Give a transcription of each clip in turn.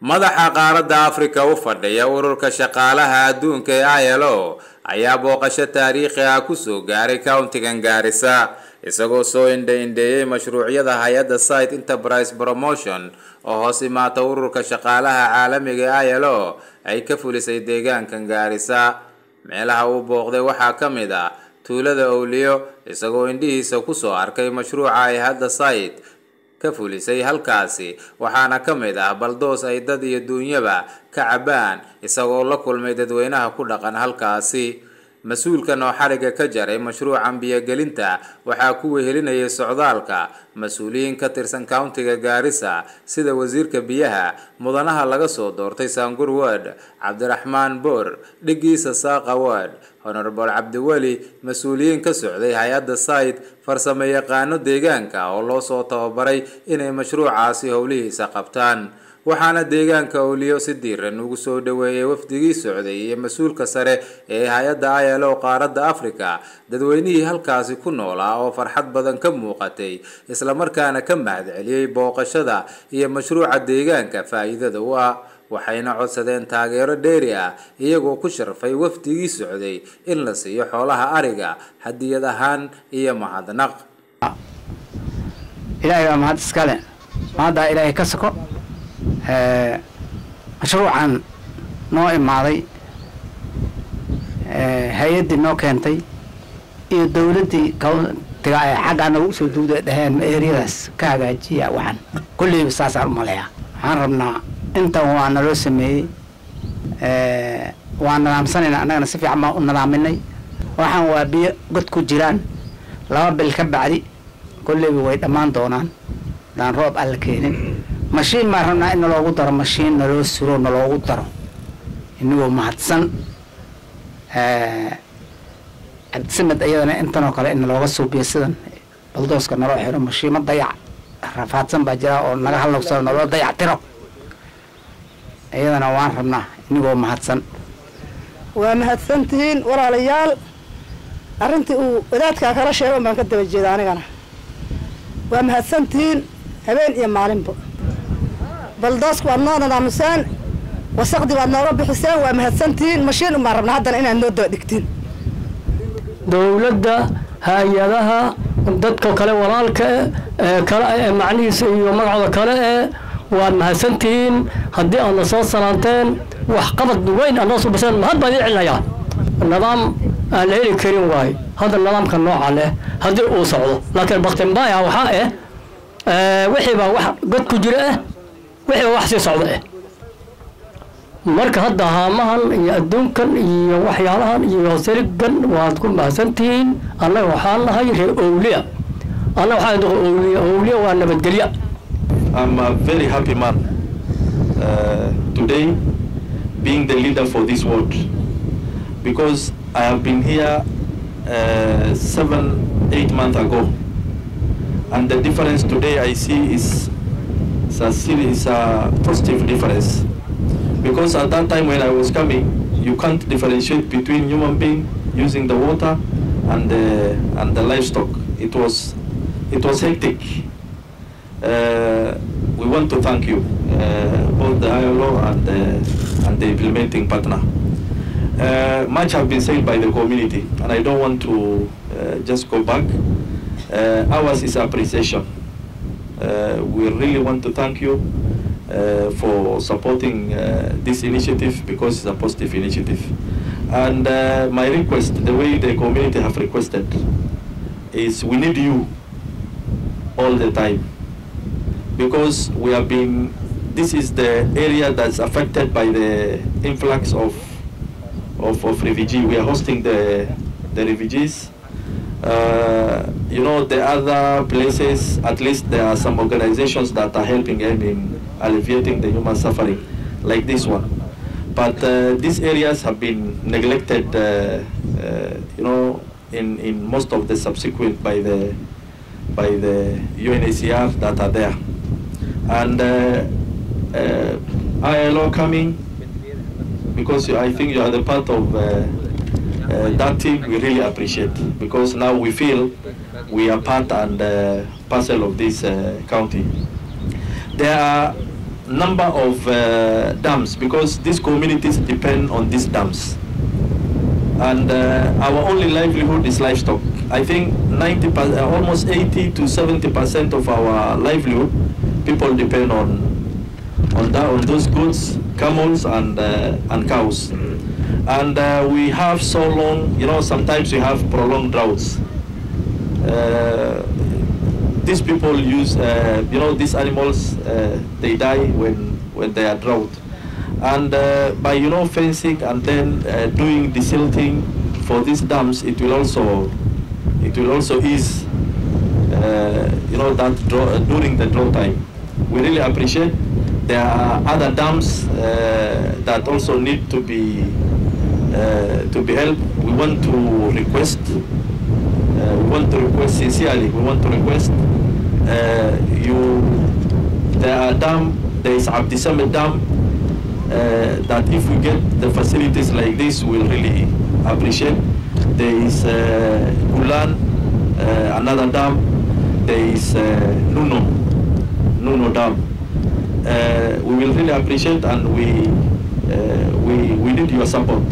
madaxa qaaradda afrika u fadhiya ururka shaqaalaha adduunka ee ilo ayaa booqasho taariikhi ah ku soo gaaray countigan gaarisa isagoo soo indha-indheeyey mashruucyada hay'adda site enterprise promotion oo hoos imaata ururka shaqaalaha caalamiga ee ilo ay ka fulisay deegaankan gaarisa meelaha uu booqday waxaa ka mid ah tuulada owliyo isagoo indhihiisa ku soo arkay mashruuca ay hadda site ka fulisay halkaasi. Waxaana ka mid ah baldoos ay dad iyo duunyaba ka cabaan isagoo la kulmay dadweynaha ku dhaqan halkaasi mas'uulkan oo xariga ka jaray mashruucan biyogelinta waxaa ku wehelinayay socdaalka. Mas'uuliyiin ka tirsan countiga gaarisa sida wasiirka biyaha mudanaha laga soo doortay saangur ward cabdiraxmaan boor dhigiisa saaqa ward. Honorable cabdiweli mas'uuliyiin ka socday hay'adda site farsamo yaqaano deegaanka oo loo soo tababaray inay mashruucaasi howlihiisa qabtaan waxaana deegaanka owliyo si diiran ugu soo dhaweeyay wafdigii socday iyo mas'uulka sare ee hay'adda ilo qaaradda africa dadweynihii halkaasi ku noolaa oo farxad badan ka muuqatay islamarkaana ka mahadceliyey booqashada iyo mashruuca deegaanka faa-iidada u ah waxayna codsadeen taageero dheeri ah iyagoo ku sharfay wafdigii socday in la siiyo xoolaha ariga hadiyad ahaan iyo mahadnaq. Ilaahay waa mahad iskale mahaddaa ilaahay ka soko mashruucan noo imaaday hay'addii noo keentay iyo dawladdii countiga ee xaggaa nagu soo duuda dhaheen eeriyadaas ka hagaajiya waxaan. Kulleyba saasaan u maleeyaa. Waxaan rabnaa intan waa naloo sameeyey waa nadaamsanayna annagana si fiican baan u nadaaminay waxaan waa biyo god ku jiraan laba bil ka bacdi kolleyba way dhammaan doonaan. Daan roob alla keenin mashiin baan rabnaa in naloogu daro mashiin naloo suro naloogu daro. Inagoo mahadsan. Cabdisamed iyadana intanoo kale in nalooga suubiyo sidan. Baldooska naloo xiro mashiimo dayac. Rafaadsan baa jira oo naga halowsano naloo dayac tiro. Iyadana waan rabnaa inagoo mahadsan. Waa mahadsantihiin walaalayaal. Arrintii uu wadaadkaa kala sheegan baan ka daba jeeda anigana. Waa mahadsantihiin habeen iyo maalinba baldoosku waad noo nadaamiseen wasaqdii waad nooga bixiseen waa mahadsantihiin mashiin unbaan rabnaa haddana inaad noo daba dhigtiin. Dowladda hay'adaha dadka kale walaalka ee kale ee macnihiisa iyo magacooda kale ee waad mahadsantihiin haddii aadna soo salaanteen waxqabad weyn aad noo subiseen mahad baan idin celinayaa nidaam aan la heli karin waaye. Hadda nidaamka nooca leh haddii uu socdo. Laakiin baktimbaaya waxaa eh wixii baa wax god ku jira ah wixii baa wax sii socda. Marka hadda haamahan iyo adduunkan iyo waxyaalahan iyo saligan waad ku mahadsantihiin annaga waxaan nahay reer owliya. Annaga waxaa duqa owliya. Owliya waa nabadgelya. I'm a very happy man uh, today being the leader for this ward because I have been here uh, seven, eight months ago. And the difference today I see is, is, a, is a positive difference. Because at that time when I was coming you can't differentiate between human being using the water and the, and the livestock. It was it was hectic. Uh, we want to thank you uh, both the ILO and the, and the implementing partner. Uh, much have been said by the community and I don't want to just go back. Uh, ours is appreciation. Uh, we really want to thank you uh, for supporting this initiative because it's a positive initiative. And my request, the way the community have requested, is we need you all the time because we have been, this is the area that's affected by the influx of, of, of refugees. We are hosting the, the refugees uh, you know, the other places, at least there are some organizations that are helping them in alleviating the human suffering, like this one. But uh, these areas have been neglected, uh, you know, in, in most of the subsequent by the by the UNHCR that are there. And ILO coming, because I think you are the part of uh, that team we really appreciate because now we feel we are part and uh, parcel of this uh, county. There are number of uh, dams because these communities depend on these dams. And uh, our only livelihood is livestock. I think 90, per- uh, almost 80 to 70 percent of our livelihood, people depend on on, that, on those goods, camels and and cows. And uh, we have so long, you know, sometimes we have prolonged droughts. Uh, these people use, uh, you know, these animals, uh, they die when, when they are drought. And uh, by, you know, fencing and then uh, doing desilting for these dams, it will also, it will also ease, you know, that during the drought time. We really appreciate. There are other dams uh, that also need to be, to be helped. We want to request uh, we want to request sincerely, we want to request uh, you, there are dam, there is Abdisamed dam, uh, that if we get the facilities like this, we'll really appreciate. There is uh, Gulan, uh, another dam, there is uh, Nuno, Nuno dam. Uh, we will really appreciate and we, uh, we, we need your support.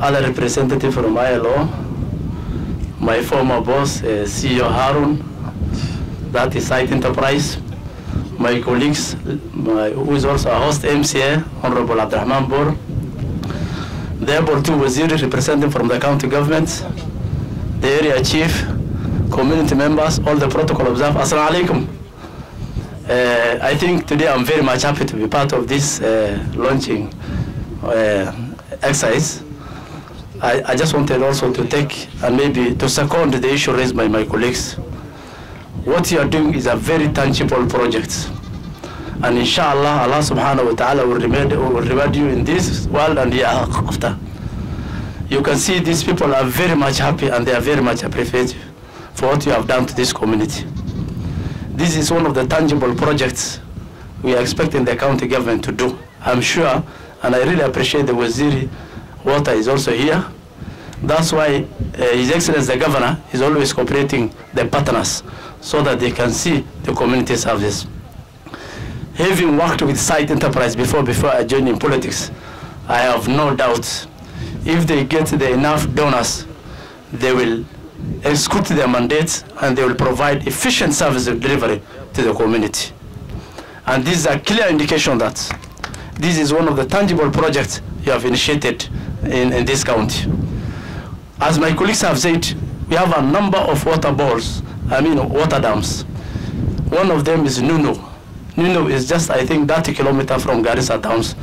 other representative from ILO, my former boss, uh, CEO Harun, that is Site Enterprise, my colleagues, my, who is also a host MCA, Honorable Abdurrahman Bor, the able two waziri representing from the county government, the area chief, community members, all the protocol observed. Assalamu alaikum. Uh, I think today I'm very much happy to be part of this uh, launching uh, exercise. I, I just wanted also to take and maybe to second the issue raised by my colleagues. What you are doing is a very tangible project. And inshallah, Allah subhanahu wa ta'ala will reward, will reward you in this world and the after. You can see these people are very much happy and they are very much appreciative for what you have done to this community. This is one of the tangible projects we are expecting the county government to do. I'm sure, and I really appreciate the Waziri Water is also here. That's why uh, His Excellency the Governor is always cooperating the partners so that they can see the community service. Having worked with site enterprise before, before I joined in politics, I have no doubt if they get the enough donors, they will execute their mandates and they will provide efficient service delivery to the community. And this is a clear indication that this is one of the tangible projects you have initiated in, in this county. As my colleagues have said, we have a number of water balls, I mean water dams. One of them is Nuno. Nuno is just, I think, 30 kilometers from Garissa towns.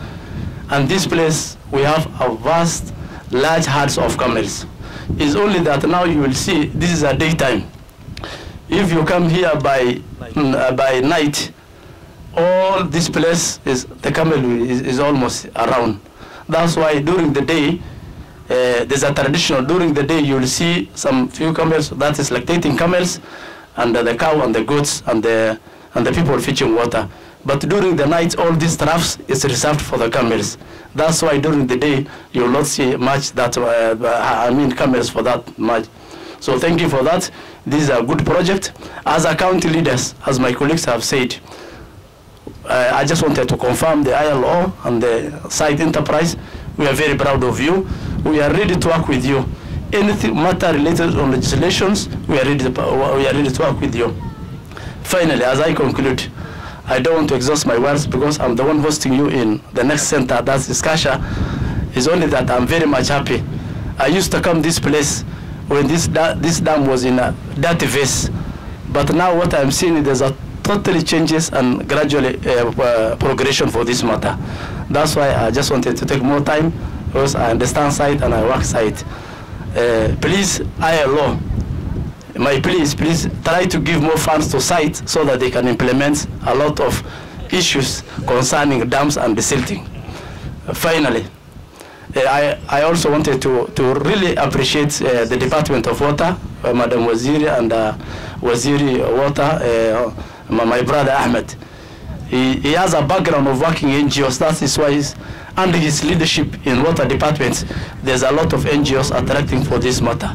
And this place, we have a vast, large herds of camels. It's only that now you will see, this is a daytime. If you come here by, mm, uh, by night, all this place is, the camel is, is almost around. That's why during the day, uh, there's a traditional, during the day you will see some few camels, that is lactating camels, and uh, the cow and the goats and the, and the people fetching water. But during the night, all these troughs is reserved for the camels. That's why during the day, you will not see much that, uh, I mean camels for that much. So thank you for that. This is a good project. As a county leaders, as my colleagues have said, uh, I just wanted to confirm the ILO and the site enterprise. We are very proud of you. We are ready to work with you. Anything matter related on legislations, we are ready to, we are ready to work with you. Finally, as I conclude, I don't want to exhaust my words because I'm the one hosting you in the next center, that's Iskasha. It's only that I'm very much happy. I used to come this place when this, this dam was in a dirty vase. But now what I'm seeing, there's a totally changes and gradually uh, uh, progression for this matter. That's why I just wanted to take more time because I understand site and I work site. Uh, please, ILO, my please, please try to give more funds to site so that they can implement a lot of issues concerning dams and desilting. finally, I, I also wanted to, to really appreciate uh, the Department of Water, uh, Madam Waziri and uh, Waziri Water, uh, my brother Ahmed. He, he has a background of working in NGOs. That is why he's, under his leadership in water departments, there's a lot of NGOs attracting for this matter.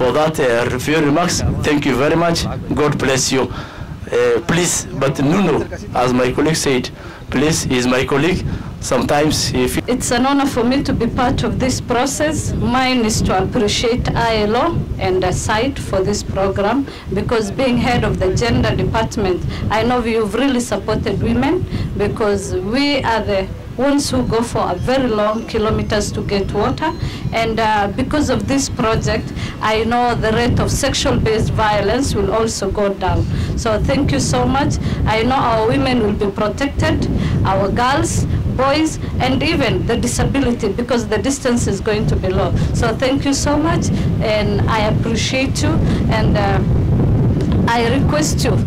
For that uh, few remarks, thank you very much. God bless you. Uh, please, but Nuno, as my colleague said, please, is my colleague. Sometimes if It's an honor for me to be part of this process. Mine is to appreciate ILO and the site for this program because being head of the gender department, I know you've really supported women because we are the ones who go for a very long kilometers to get water. And uh, because of this project, I know the rate of sexual-based violence will also go down. So thank you so much. I know our women will be protected, our girls, boys, and even the disability because the distance is going to be low. So thank you so much, and I appreciate you, and uh, I request you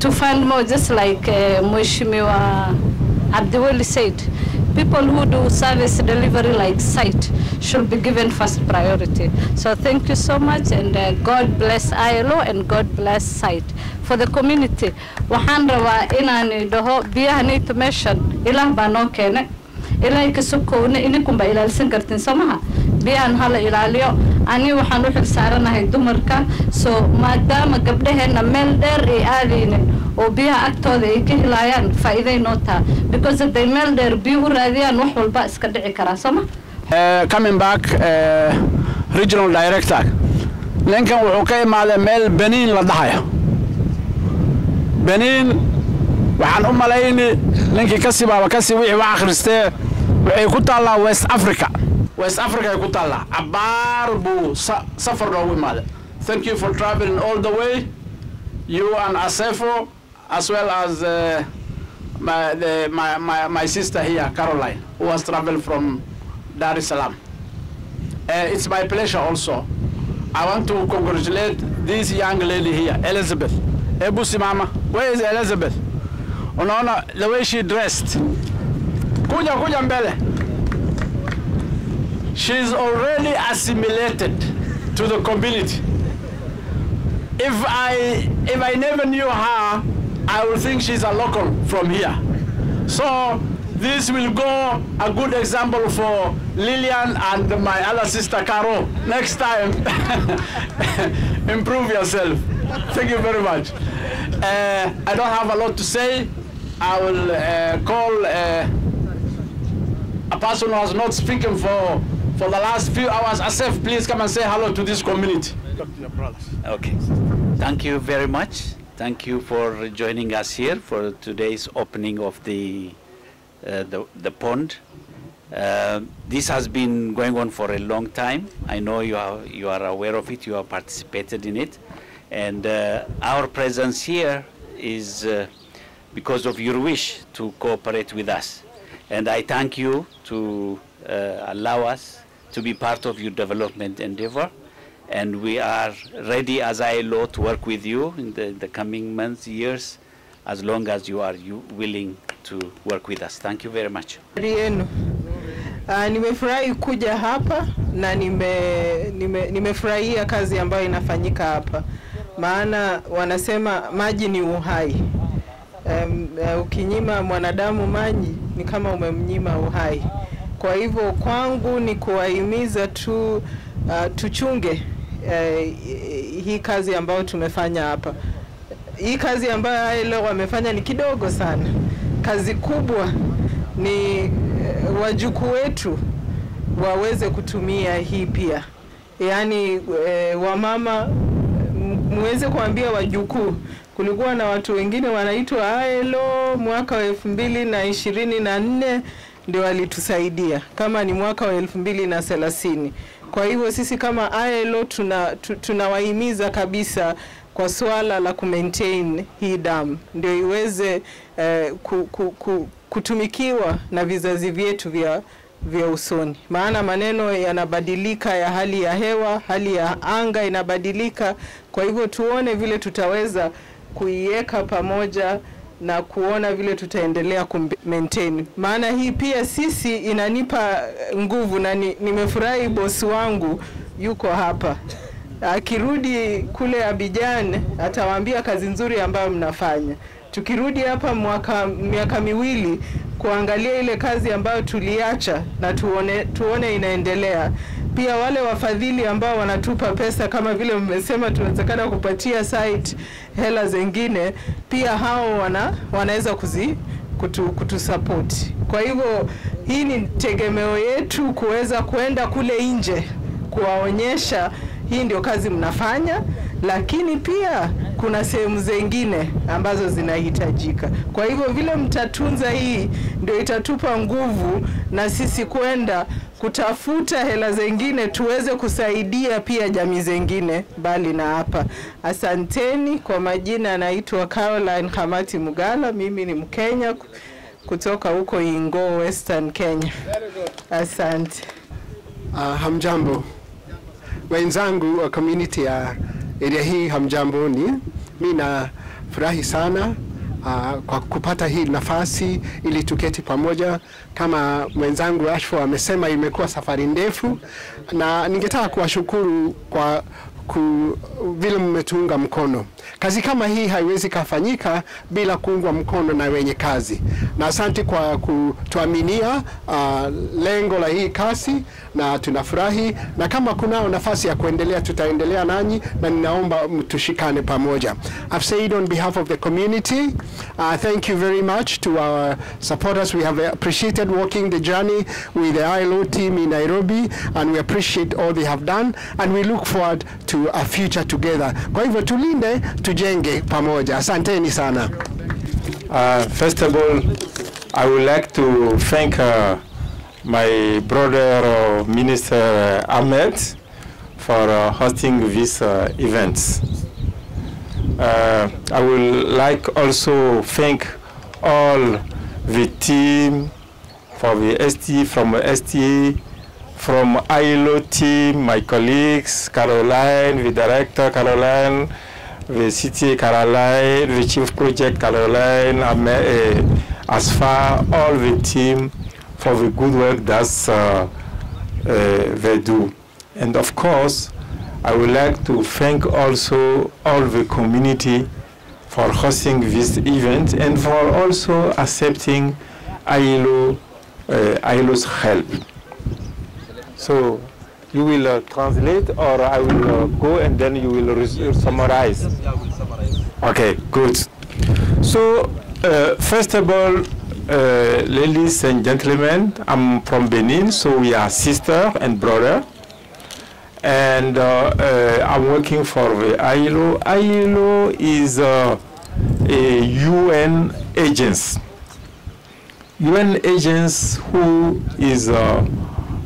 to find more, just like uh, Mheshimiwa Abdiweli said. People who do service delivery like site should be given first priority. So thank you so much, and uh, God bless ILO and God bless site. For the community, waxaan rabaa inaan dhaho biyaha nayta meeshan ilaah baa noo keene ilaahay ka sokowna idinkun baa ilaalisan kartiin soo maha biyahan hala ilaaliyo ani waxaan u xil saaranahay dumarka so maadaama gabdhaheenna meel dheer ay aadaynin oo biyaha agtooda ay ka helaayaan faa'iiday noo taha because hadday meel dheer biyo u raadiyaan wax walba iska dhici karaa soo ma Uh, coming back uh, regional director. ninkan wuxuu ka imaaday meel beniin la dhahayo beniin waxaan u malayni ninkii ka sibaaba kasi wixii wax akhristee waxay ku taallaa west africa. West africa ay ku taallaa cabaar buu sa- safar noogu imaaday thank you for traveling all the way. You and asefo as well as uh, my, the, my, my, my sister here caroline who has traveled from Dar es Salaam. Uh, it's my pleasure also. I want to congratulate this young lady here, Elizabeth. Ebu where is Elizabeth? Unaona the way she dressed. Kuja kuja mbele. She's already assimilated to the community. If I if I never knew her, I will think she's a local from here. So this will go a good example for Lillian and my other sister Caro. Next time, improve yourself. Thank you very much. Uh, I don't have a lot to say. I will uh, call uh, a person who has not spoken for for the last few hours. Asif, please come and say hello to this community. Okay. Thank you very much. Thank you for joining us here for today's opening of the uh, the, the pond. Uh, this has been going on for a long time. I know you are you are aware of it. You have participated in it, and uh, our presence here is uh, because of your wish to cooperate with us. And I thank you to uh, allow us to be part of your development endeavor. And we are ready as ILO to work with you in the, the coming months, years, as long as you are you willing to work with us. Thank you very much. Uh, nimefurahi kuja hapa na nime, nime, nimefurahia kazi ambayo inafanyika hapa, maana wanasema maji ni uhai. Um, uh, ukinyima mwanadamu maji ni kama umemnyima uhai. Kwa hivyo kwangu ni kuwahimiza tu uh, tuchunge uh, hii kazi ambayo tumefanya hapa. Hii kazi ambayo ILO wamefanya ni kidogo sana. Kazi kubwa ni eh, wajukuu wetu waweze kutumia hii pia, yaani eh, wamama muweze kuambia wajukuu. Kulikuwa na watu wengine wanaitwa ILO mwaka wa elfu mbili na ishirini na nne ndio walitusaidia kama ni mwaka wa elfu mbili na thelathini. Kwa hivyo sisi kama ILO tuna, tu, tunawahimiza kabisa kwa swala la kumaintain hii damu ndio iweze eh, ku, ku, ku, kutumikiwa na vizazi vyetu vya vya usoni, maana maneno yanabadilika ya hali ya hewa, hali ya anga inabadilika. Kwa hivyo tuone vile tutaweza kuiweka pamoja na kuona vile tutaendelea kumaintain, maana hii pia sisi inanipa nguvu na ni, nimefurahi bosi wangu yuko hapa akirudi kule Abidjan atawaambia kazi nzuri ambayo mnafanya. Tukirudi hapa mwaka miaka miwili kuangalia ile kazi ambayo tuliacha na tuone, tuone inaendelea, pia wale wafadhili ambao wanatupa pesa kama vile mmesema tunawezekana kupatia site hela zingine, pia hao wana, wanaweza kuzi kutu, kutusapoti. Kwa hivyo hii ni tegemeo yetu kuweza kwenda kule nje kuwaonyesha hii ndio kazi mnafanya, lakini pia kuna sehemu zingine ambazo zinahitajika. Kwa hivyo vile mtatunza hii ndio itatupa nguvu na sisi kwenda kutafuta hela zingine tuweze kusaidia pia jamii zingine mbali na hapa. Asanteni. Kwa majina anaitwa Caroline Hamati Mugala, mimi ni Mkenya kutoka huko Ingo, Western Kenya. Asante. Uh, hamjambo wenzangu wa community ya area hii, hamjambo, ni Mi nafurahi sana uh, kwa kupata hii nafasi ili tuketi pamoja. Kama mwenzangu Ashfo amesema, imekuwa safari ndefu, na ningetaka kuwashukuru kwa ku, vile mmetuunga mkono. Kazi kama hii haiwezi kafanyika bila kuungwa mkono na wenye kazi, na asante kwa kutuaminia uh, lengo la hii kasi, na tunafurahi, na kama kunao nafasi ya kuendelea, tutaendelea nanyi, na ninaomba mtushikane pamoja. I've said on behalf of the community, uh, thank you very much to our supporters. We have appreciated walking the journey with the ILO team in Nairobi, and we appreciate all they have done, and we look forward to a future together. Kwa hivyo tulinde, tujenge pamoja. Asanteni sana. Uh, first of all, I would like to thank uh, my brother uh, Minister Ahmed for uh, hosting this uh, event. Uh, I would like also thank all the team for the ST from STA from ILO team, my colleagues, Caroline, the director Caroline, the city Caroline, the chief project Caroline, uh, Asfa, all the team for the good work that uh, uh, they do. And of course, I would like to thank also all the community for hosting this event and for also accepting ILO, ILO's help. So you will uh, translate or I will uh, go and then you will summarize. Okay, good. So uh, first of all, ladies and gentlemen, I'm from Benin, so we are sister and brother. And I'm working for the ILO. ILO is a UN agency. UN agents who is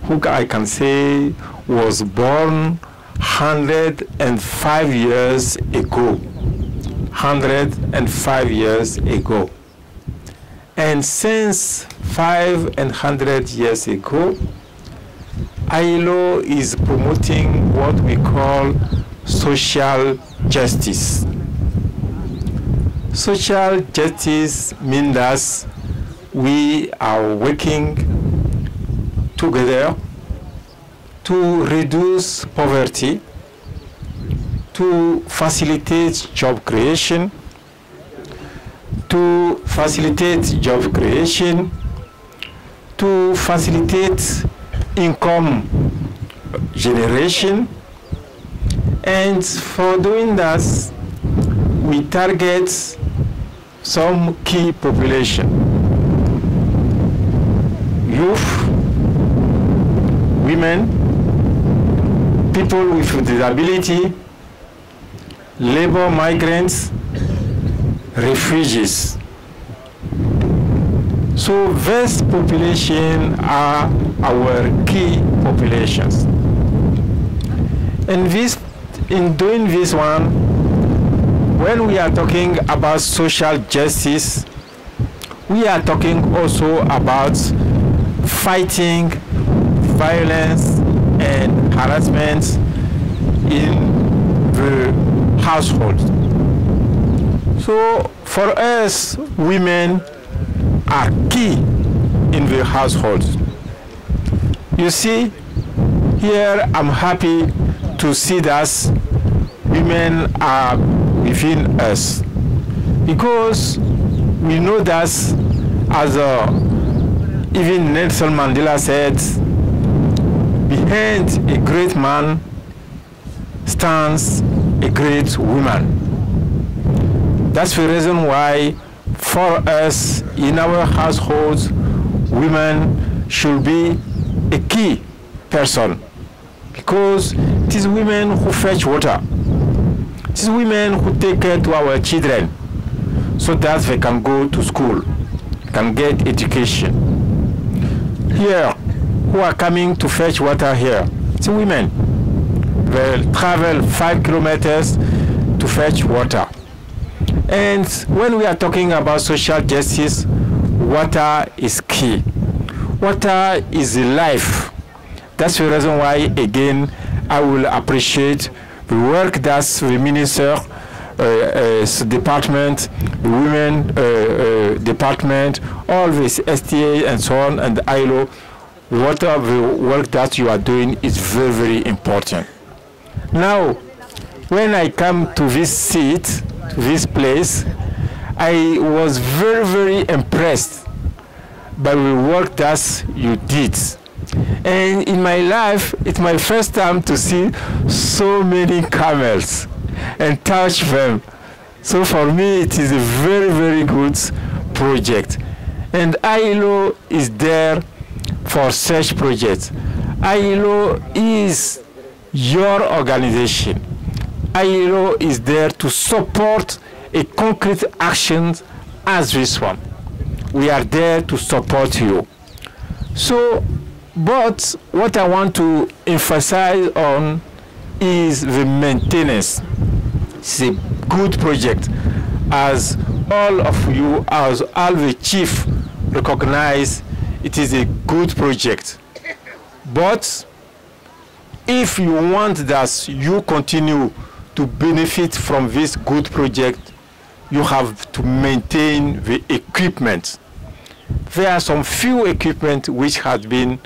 who I can say was born 105 years ago. 105 years ago. And since five and hundred years ago, ILO is promoting what we call social justice. Social justice means that we are working together to reduce poverty, to facilitate job creation, to facilitate job creation, to facilitate income generation, and for doing that, we target some key population. Women, people with disability, labor migrants, refugees. So these population are our key populations. And this, in doing this one, when we are talking about social justice, we are talking also about fighting violence and harassment in the household. So for us, women are key in the household. You see, here I'm happy to see that women are within us because we know that as uh, even Nelson Mandela said, And a great man stands a great woman. That's the reason why for us in our households, women should be a key person because it is women who fetch water. It is women who take care to our children so that they can go to school, can get education. Here, who are coming to fetch water here, it's women. They travel five kilometers to fetch water. And when we are talking about social justice, water is key. Water is life. That's the reason why, again, I will appreciate the work that the minister, uh, uh, department, the women uh, uh, department, all this STA and so on, and ILO, what of the work that you are doing is very, very important. Now, when I come to this seat, to this place, I was very, very impressed by the work that you did. And in my life, it's my first time to see so many camels and touch them. So for me, it is a very, very good project. And ILO is there for such projects. ILO is your organization. ILO is there to support a concrete action as this one. We are there to support you. So, but what I want to emphasize on is the maintenance. It's a good project as all of you, as all the chief recognize it is a good project. But if you want that you continue to benefit from this good project, you have to maintain the equipment. There are some few equipment which has been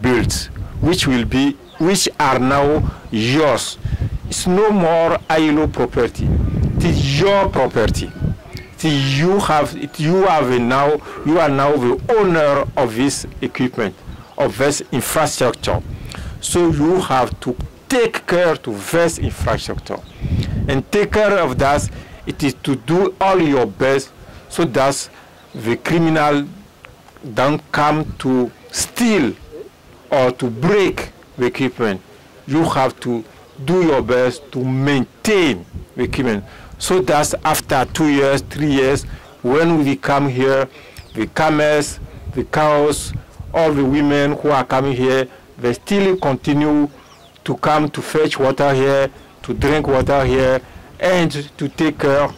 built, which will be, which are now yours. It's no more ILO property. It is your property. You have, it, you have now, you are now the owner of this equipment, of this infrastructure. So you have to take care to this infrastructure. And take care of that, it is to do all your best so that the criminal don't come to steal or to break the equipment. You have to do your best to maintain the equipment so that after two years, three years, when we come here, the camels, the cows, all the women who are coming here, they still continue to come to fetch water here, to drink water here, and to take care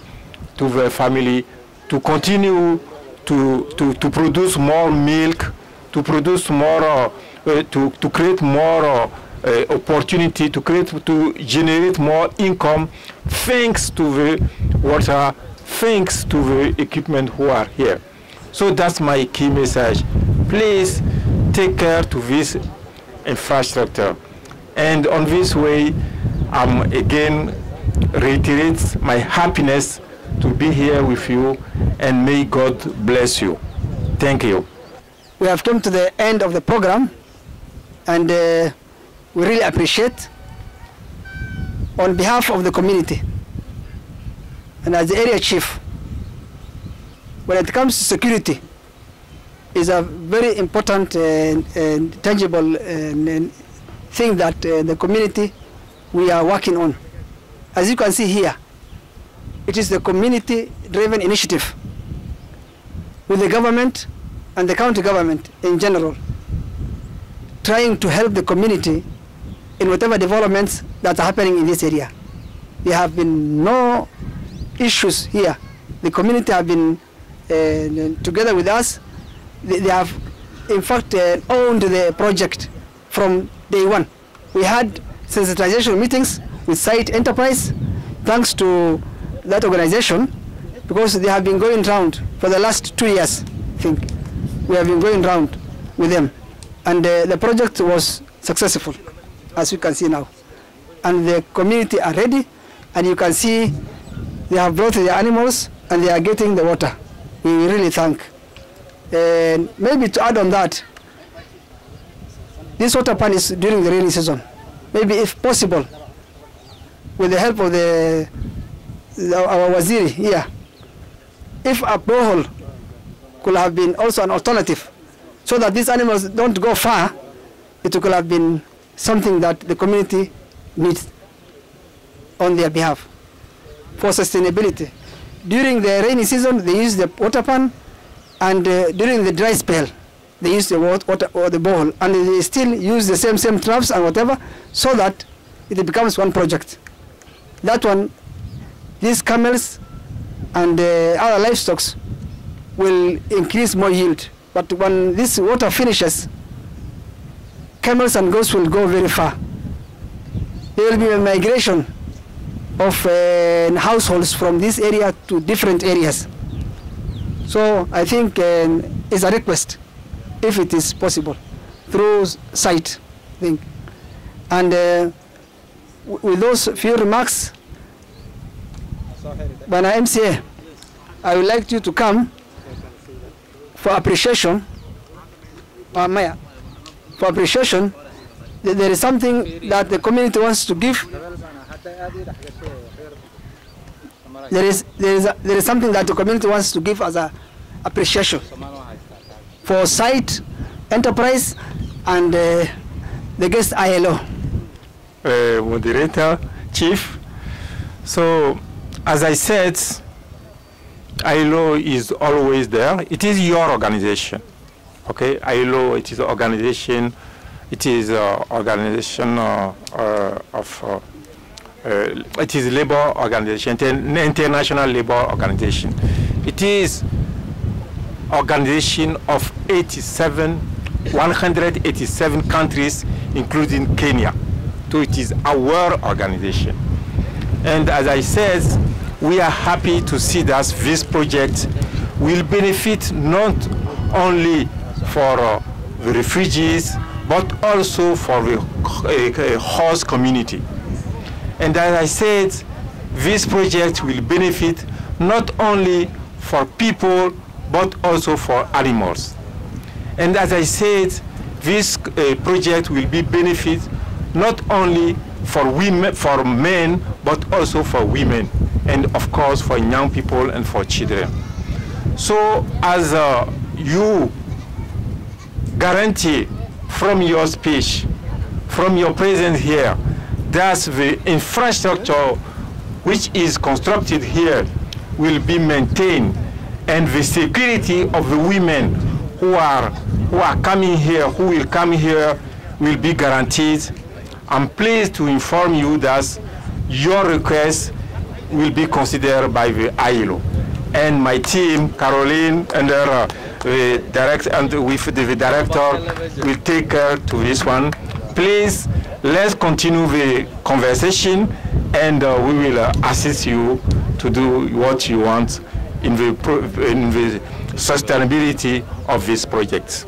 to their family, to continue to, to, to produce more milk, to produce more, uh, to, to create more uh, uh, opportunity, to create, to generate more income, thanks to the water, thanks to the equipment who are here. So that's my key message. Please take care to this infrastructure. And on this way, I'm again reiterate my happiness to be here with you and may God bless you. Thank you. We have come to the end of the program and uh, we really appreciate on behalf of the community and as the area chief when it comes to security is a very important uh, and tangible uh, thing that uh, the community we are working on. As you can see here, it is the community-driven initiative with the government and the county government in general trying to help the community in whatever developments that are happening in this area. There have been no issues here. The community have been uh, together with us. They, they have, in fact, uh, owned the project from day one. We had sensitization meetings with Site Enterprise, thanks to that organization, because they have been going round for the last two years, I think. We have been going round with them. And uh, the project was successful, as you can see now. And the community are ready, and you can see they have brought the animals, and they are getting the water. We really thank. And maybe to add on that, this water pan is during the rainy season. Maybe if possible, with the help of the, our waziri here, if a borehole could have been also an alternative, so that these animals don't go far, it could have been something that the community needs on their behalf for sustainability. During the rainy season, they use the water pan, and uh, during the dry spell, they use the water, or the borehole, and they still use the same same traps and whatever, so that it becomes one project. That one, these camels and uh, other livestock will increase more yield. But when this water finishes, camels and goats will go very far. There will be a migration of uh, households from this area to different areas. So I think um, it's a request, if it is possible, through s- site thing. And uh, with those few remarks, Bana MCA, I would like you to come for appreciation, uh, Maya, for appreciation. that There is something that the community wants to give. There is there is a, there is something that the community wants to give as a appreciation for site, enterprise, and uh, the guest ILO. uh, moderator, chief. So, as I said, ILO is always there. It is your organization, okay? ILO, it is an organization. It is uh, organization uh, uh, of. It is labor organization, inter- international labor organization. It is organization of 87, 187 countries, including Kenya. So it is our organization. And as I said, we are happy to see that this project will benefit not only for uh, the refugees, but also for the uh, host community. And as I said, this project will benefit not only for people, but also for animals. And as I said, this uh, project will be benefit not only for women, for men, but also for women, and of course for young people and for children. So as uh, you guarantee from your speech, from your presence here, that the infrastructure which is constructed here will be maintained and the security of the women who are who are coming here, who will come here, will be guaranteed. I'm pleased to inform you that your request will be considered by the ILO. And my team, Caroline, and her, the direct and with the, director, will take care to this one. Please, let's continue the conversation, and uh, we will uh, assist you to do what you want in the in the sustainability of this project.